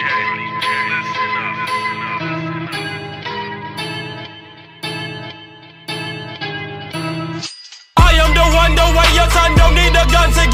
I am the one, the way your son don't need a gun to get